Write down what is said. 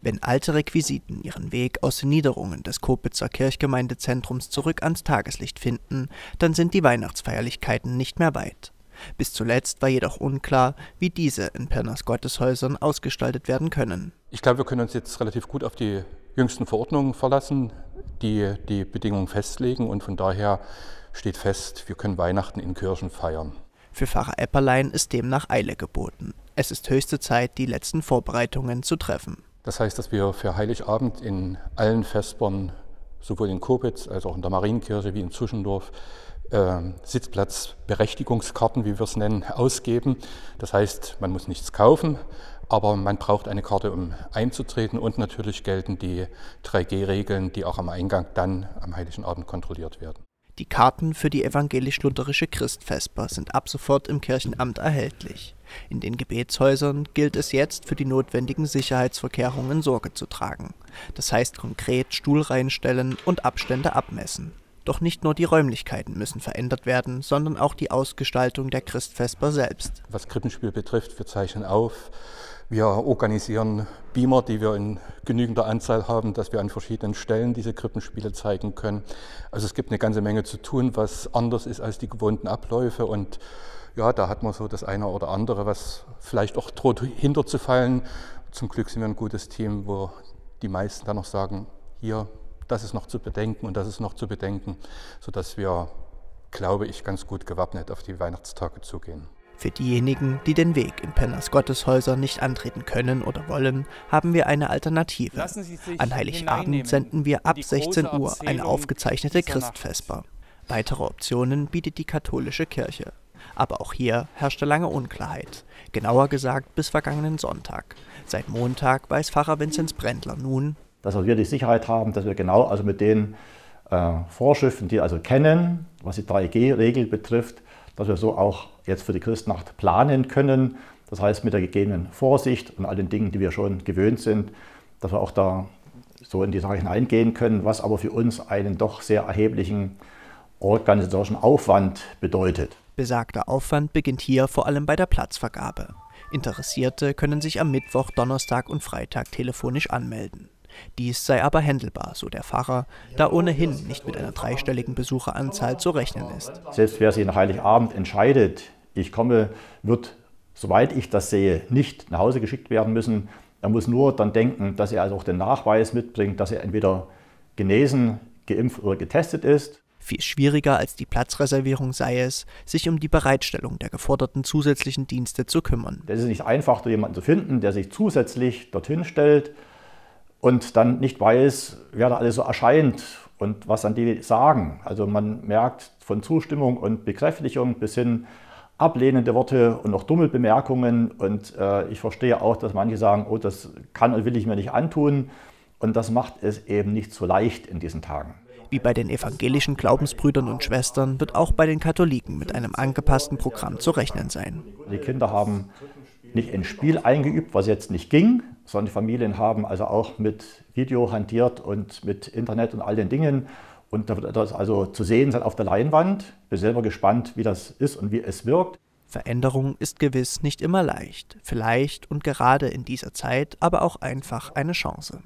Wenn alte Requisiten ihren Weg aus den Niederungen des Kopitzer Kirchgemeindezentrums zurück ans Tageslicht finden, dann sind die Weihnachtsfeierlichkeiten nicht mehr weit. Bis zuletzt war jedoch unklar, wie diese in Pirners Gotteshäusern ausgestaltet werden können. Ich glaube, wir können uns jetzt relativ gut auf die jüngsten Verordnungen verlassen, die die Bedingungen festlegen und von daher steht fest, wir können Weihnachten in Kirchen feiern. Für Pfarrer Epperlein ist demnach Eile geboten. Es ist höchste Zeit, die letzten Vorbereitungen zu treffen. Das heißt, dass wir für Heiligabend in allen Vespern, sowohl in Kobitz als auch in der Marienkirche wie in Zuschendorf, äh, Sitzplatzberechtigungskarten, wie wir es nennen, ausgeben. Das heißt, man muss nichts kaufen, aber man braucht eine Karte, um einzutreten und natürlich gelten die 3G-Regeln, die auch am Eingang dann am Heiligen Abend kontrolliert werden. Die Karten für die evangelisch-lutherische Christfesper sind ab sofort im Kirchenamt erhältlich. In den Gebetshäusern gilt es jetzt, für die notwendigen Sicherheitsvorkehrungen Sorge zu tragen. Das heißt konkret Stuhl reinstellen und Abstände abmessen. Doch nicht nur die Räumlichkeiten müssen verändert werden, sondern auch die Ausgestaltung der Christfesper selbst. Was Krippenspiel betrifft, wir zeichnen auf, wir organisieren Beamer, die wir in genügender Anzahl haben, dass wir an verschiedenen Stellen diese Krippenspiele zeigen können. Also es gibt eine ganze Menge zu tun, was anders ist als die gewohnten Abläufe. Und ja, da hat man so das eine oder andere, was vielleicht auch droht hinterzufallen. Zum Glück sind wir ein gutes Team, wo die meisten dann noch sagen, hier, das ist noch zu bedenken und das ist noch zu bedenken, sodass wir, glaube ich, ganz gut gewappnet auf die Weihnachtstage zugehen. Für diejenigen, die den Weg in Penners Gotteshäuser nicht antreten können oder wollen, haben wir eine Alternative. An Heiligabend senden wir ab 16 Uhr eine aufgezeichnete Christfesper. Weitere Optionen bietet die katholische Kirche. Aber auch hier herrschte lange Unklarheit. Genauer gesagt bis vergangenen Sonntag. Seit Montag weiß Pfarrer Vinzenz Brendler nun, dass wir die Sicherheit haben, dass wir genau also mit den äh, Vorschriften, die also kennen, was die 3G-Regel betrifft, dass wir so auch jetzt für die Christnacht planen können. Das heißt mit der gegebenen Vorsicht und all den Dingen, die wir schon gewöhnt sind, dass wir auch da so in die Sache hineingehen können, was aber für uns einen doch sehr erheblichen organisatorischen Aufwand bedeutet. Besagter Aufwand beginnt hier vor allem bei der Platzvergabe. Interessierte können sich am Mittwoch, Donnerstag und Freitag telefonisch anmelden. Dies sei aber händelbar, so der Pfarrer, da ohnehin nicht mit einer dreistelligen Besucheranzahl zu rechnen ist. Selbst wer sich nach Heiligabend entscheidet, ich komme, wird, soweit ich das sehe, nicht nach Hause geschickt werden müssen. Er muss nur dann denken, dass er also auch den Nachweis mitbringt, dass er entweder genesen, geimpft oder getestet ist. Viel schwieriger als die Platzreservierung sei es, sich um die Bereitstellung der geforderten zusätzlichen Dienste zu kümmern. Es ist nicht einfach, jemanden zu finden, der sich zusätzlich dorthin stellt und dann nicht weiß, wer da alles so erscheint und was dann die sagen. Also man merkt von Zustimmung und Bekräftigung bis hin ablehnende Worte und noch dumme Bemerkungen. Und äh, ich verstehe auch, dass manche sagen, oh, das kann und will ich mir nicht antun. Und das macht es eben nicht so leicht in diesen Tagen. Wie bei den evangelischen Glaubensbrüdern und Schwestern wird auch bei den Katholiken mit einem angepassten Programm zu rechnen sein. Die Kinder haben nicht ein Spiel eingeübt, was jetzt nicht ging, sondern die Familien haben also auch mit Video hantiert und mit Internet und all den Dingen. Und da wird das also zu sehen sein auf der Leinwand. Bin selber gespannt, wie das ist und wie es wirkt. Veränderung ist gewiss nicht immer leicht, vielleicht und gerade in dieser Zeit aber auch einfach eine Chance.